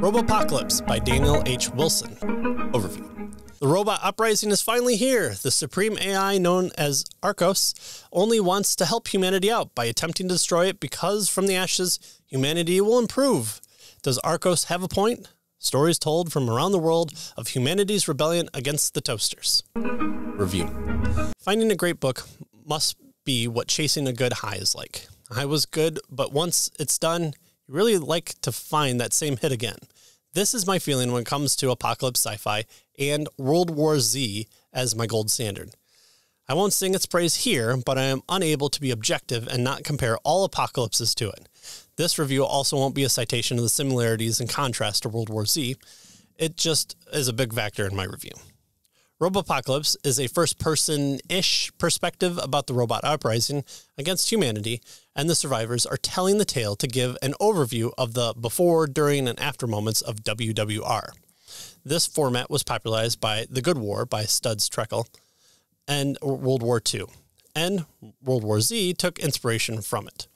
Robopocalypse by Daniel H. Wilson. Overview. The robot uprising is finally here. The supreme AI known as Archos only wants to help humanity out by attempting to destroy it because from the ashes, humanity will improve. Does Archos have a point? Stories told from around the world of humanity's rebellion against the toasters. Review. Finding a great book must be what chasing a good high is like. I was good, but once it's done, you really like to find that same hit again. This is my feeling when it comes to apocalypse sci fi and World War Z as my gold standard. I won't sing its praise here, but I am unable to be objective and not compare all apocalypses to it. This review also won't be a citation of the similarities and contrast to World War Z. It just is a big factor in my review. Robopocalypse is a first person ish perspective about the robot uprising against humanity, and the survivors are telling the tale to give an overview of the before, during, and after moments of WWR. This format was popularized by The Good War by Studs Terkel and World War II, and World War Z took inspiration from it.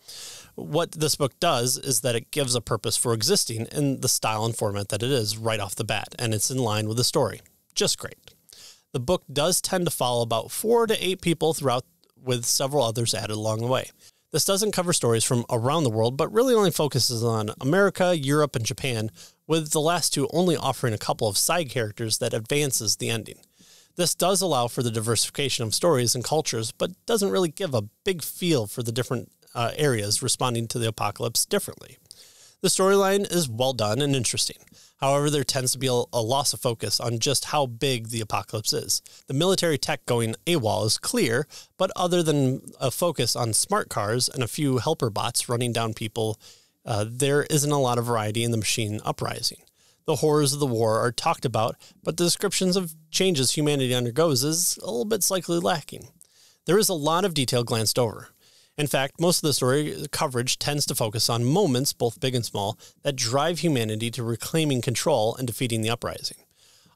What this book does is that it gives a purpose for existing in the style and format that it is right off the bat, and it's in line with the story. Just great the book does tend to follow about four to eight people throughout, with several others added along the way. This doesn't cover stories from around the world, but really only focuses on America, Europe, and Japan, with the last two only offering a couple of side characters that advances the ending. This does allow for the diversification of stories and cultures, but doesn't really give a big feel for the different uh, areas responding to the apocalypse differently. The storyline is well done and interesting. However, there tends to be a, loss of focus on just how big the apocalypse is. The military tech going AWOL is clear, but other than a focus on smart cars and a few helper bots running down people, uh, there isn't a lot of variety in the machine uprising. The horrors of the war are talked about, but the descriptions of changes humanity undergoes is a little bit slightly lacking. There is a lot of detail glanced over. In fact, most of the story uh, coverage tends to focus on moments, both big and small, that drive humanity to reclaiming control and defeating the uprising.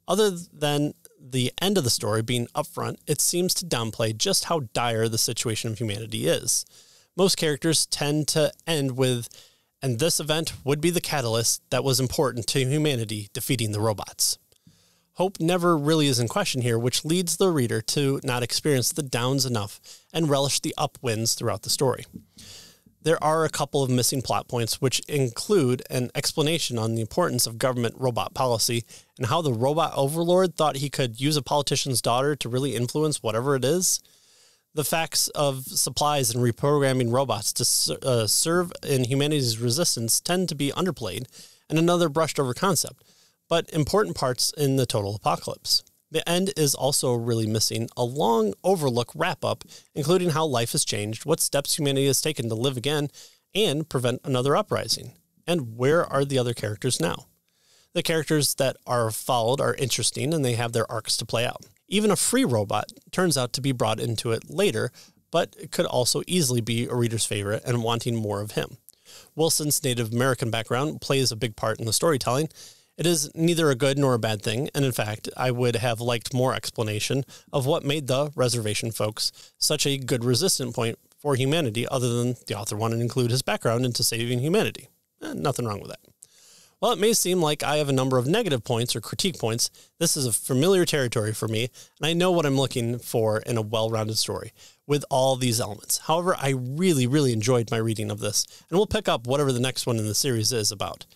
Other than the end of the story being upfront, it seems to downplay just how dire the situation of humanity is. Most characters tend to end with, and this event would be the catalyst that was important to humanity defeating the robots. Hope never really is in question here, which leads the reader to not experience the downs enough and relish the upwinds throughout the story. There are a couple of missing plot points, which include an explanation on the importance of government robot policy and how the robot overlord thought he could use a politician's daughter to really influence whatever it is. The facts of supplies and reprogramming robots to uh, serve in humanity's resistance tend to be underplayed, and another brushed over concept but important parts in the total apocalypse. The end is also really missing a long overlook wrap up, including how life has changed, what steps humanity has taken to live again and prevent another uprising, and where are the other characters now. The characters that are followed are interesting and they have their arcs to play out. Even a free robot turns out to be brought into it later, but it could also easily be a reader's favorite and wanting more of him. Wilson's Native American background plays a big part in the storytelling, it is neither a good nor a bad thing, and in fact, I would have liked more explanation of what made the reservation folks such a good resistant point for humanity, other than the author wanted to include his background into saving humanity. Eh, nothing wrong with that. While it may seem like I have a number of negative points or critique points, this is a familiar territory for me, and I know what I'm looking for in a well rounded story with all these elements. However, I really, really enjoyed my reading of this, and we'll pick up whatever the next one in the series is about.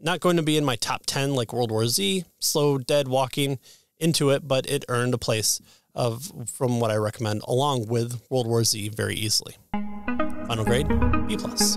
Not going to be in my top 10 like World War Z, slow, dead walking into it, but it earned a place of from what I recommend along with World War Z very easily. Final grade B plus.